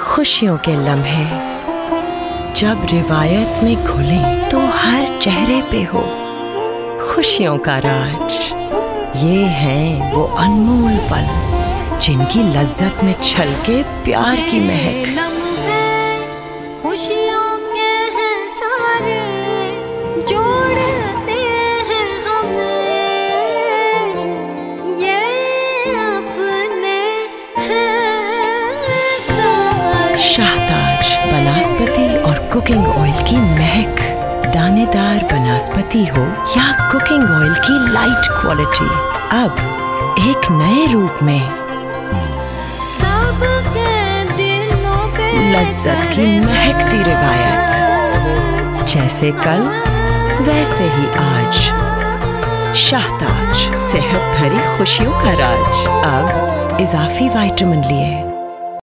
खुशियों के लम्हे जब रिवायत में घुले तो हर चेहरे पे हो खुशियों का राज। ये हैं वो अनमोल पल जिनकी लज्जत में छलके प्यार की महक। खुशियों के हैं सारे जोड़ते शाहताज, बनास्पति और कुकिंग ऑयल की महक। दानेदार बनास्पति हो या कुकिंग ऑयल की लाइट क्वालिटी अब एक नए रूप में। लज्जत की महकती रिवायत। जैसे कल, वैसे ही आज। शाहताज सेहत भरी खुशियों का राज। अब इजाफी विटामिन लिए।